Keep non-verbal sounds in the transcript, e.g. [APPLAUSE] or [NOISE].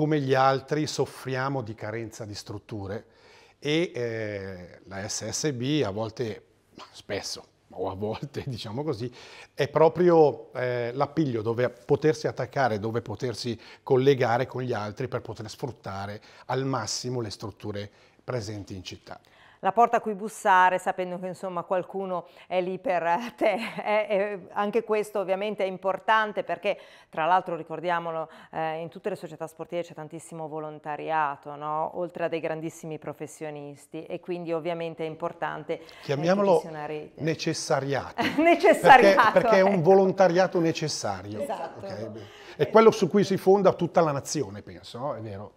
come gli altri soffriamo di carenza di strutture e eh, la SSB a volte, spesso, o a volte [LAUGHS] diciamo così, è proprio eh, l'appiglio dove potersi attaccare, dove potersi collegare con gli altri per poter sfruttare al massimo le strutture presenti in città la porta a cui bussare sapendo che insomma qualcuno è lì per te. [LAUGHS] È, è, anche questo ovviamente è importante perché tra l'altro ricordiamolo eh, in tutte le società sportive c'è tantissimo volontariato, no? oltre a dei grandissimi professionisti e quindi ovviamente è importante eh, chiamiamolo necessariato. [LAUGHS] necessariato. Perché, perché, è un ecco. volontariato necessario. Esatto. Okay? È quello su cui si fonda tutta la nazione, penso, no? è vero.